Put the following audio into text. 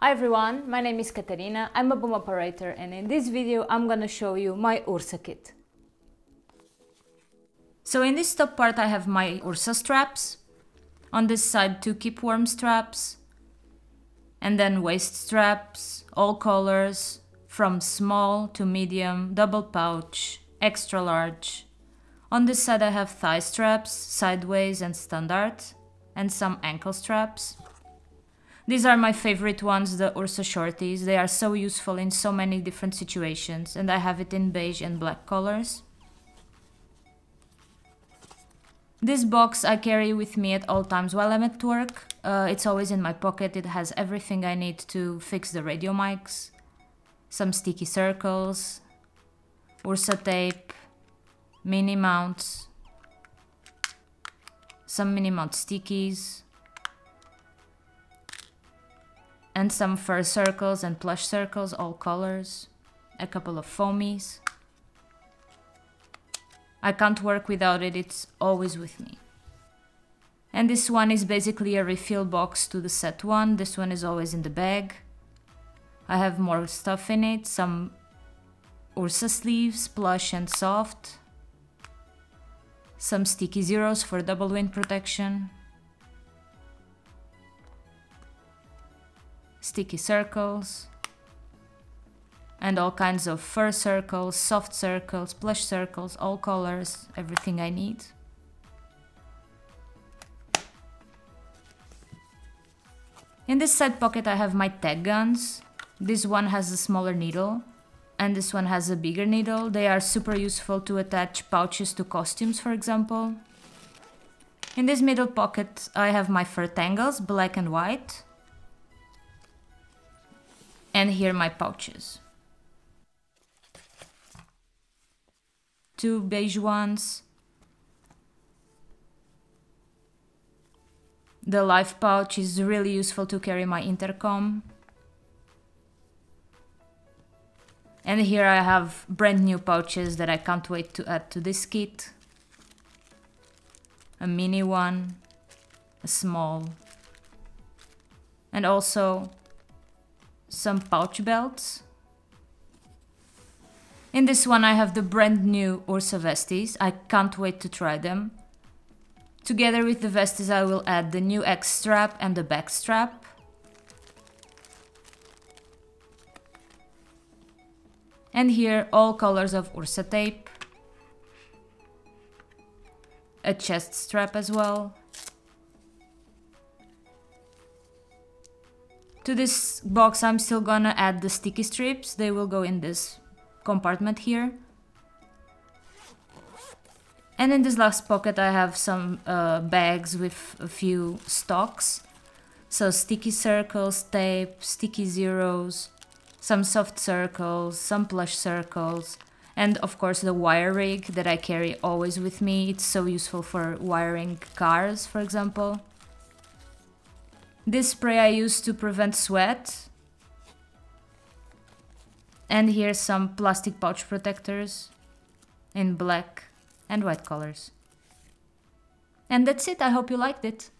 Hi everyone, my name is Catarina, I'm a boom operator and in this video I'm gonna show you my Ursa kit. So in this top part I have my Ursa straps, on this side two keep warm straps, and then waist straps, all colors, from small to medium, double pouch, extra large. On this side I have thigh straps, sideways and standard, and some ankle straps. These are my favorite ones, the Ursa shorties. They are so useful in so many different situations and I have it in beige and black colors. This box I carry with me at all times while I'm at work. Uh, it's always in my pocket. It has everything I need to fix the radio mics. Some sticky circles, Ursa tape, mini mounts, some mini mount stickies, and some fur circles and plush circles, all colors, a couple of foamies. I can't work without it, it's always with me. And this one is basically a refill box to the set one, this one is always in the bag. I have more stuff in it, some Ursa sleeves, plush and soft. Some sticky zeros for double wind protection. Sticky circles, and all kinds of fur circles, soft circles, plush circles, all colors, everything I need. In this side pocket I have my tag guns. This one has a smaller needle and this one has a bigger needle. They are super useful to attach pouches to costumes, for example. In this middle pocket I have my fur tangles, black and white and here my pouches. Two beige ones. The life pouch is really useful to carry my intercom. And here I have brand new pouches that I can't wait to add to this kit. A mini one, a small, and also some pouch belts. In this one I have the brand new Ursa vesties. I can't wait to try them. Together with the vesties I will add the new X strap and the back strap. And here all colors of Ursa tape. A chest strap as well. To this box I'm still gonna add the sticky strips, they will go in this compartment here. And in this last pocket I have some uh, bags with a few stocks. So sticky circles, tape, sticky zeros, some soft circles, some plush circles, and of course the wire rig that I carry always with me. It's so useful for wiring cars, for example. This spray I use to prevent sweat. And here's some plastic pouch protectors in black and white colors. And that's it, I hope you liked it.